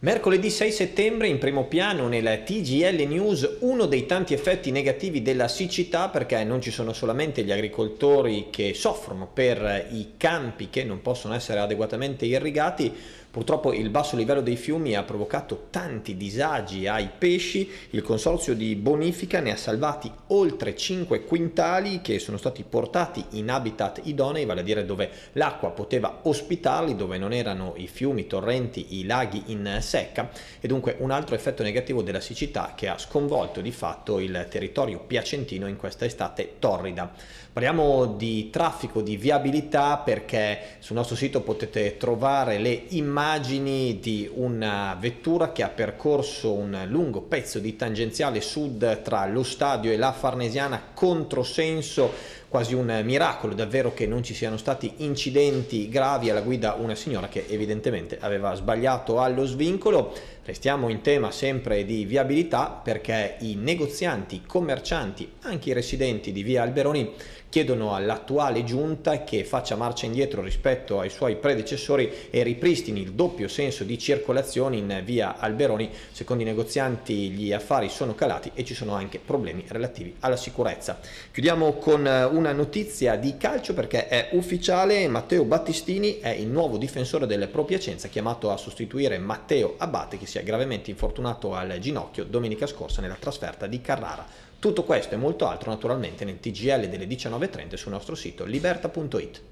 Mercoledì 6 settembre in primo piano nel TGL News uno dei tanti effetti negativi della siccità perché non ci sono solamente gli agricoltori che soffrono per i campi che non possono essere adeguatamente irrigati, Purtroppo il basso livello dei fiumi ha provocato tanti disagi ai pesci, il consorzio di bonifica ne ha salvati oltre 5 quintali che sono stati portati in habitat idonei, vale a dire dove l'acqua poteva ospitarli, dove non erano i fiumi, i torrenti, i laghi in secca e dunque un altro effetto negativo della siccità che ha sconvolto di fatto il territorio piacentino in questa estate torrida. Parliamo di traffico, di viabilità perché sul nostro sito potete trovare le immagini di una vettura che ha percorso un lungo pezzo di tangenziale sud tra lo stadio e la Farnesiana controsenso quasi un miracolo davvero che non ci siano stati incidenti gravi alla guida una signora che evidentemente aveva sbagliato allo svincolo. Restiamo in tema sempre di viabilità perché i negozianti, i commercianti, anche i residenti di via Alberoni chiedono all'attuale giunta che faccia marcia indietro rispetto ai suoi predecessori e ripristini il doppio senso di circolazione in via Alberoni. Secondo i negozianti gli affari sono calati e ci sono anche problemi relativi alla sicurezza. Chiudiamo con una notizia di calcio perché è ufficiale, Matteo Battistini è il nuovo difensore del Pro Piacenza chiamato a sostituire Matteo Abate che si è gravemente infortunato al ginocchio domenica scorsa nella trasferta di Carrara. Tutto questo e molto altro naturalmente nel TGL delle 19.30 sul nostro sito liberta.it.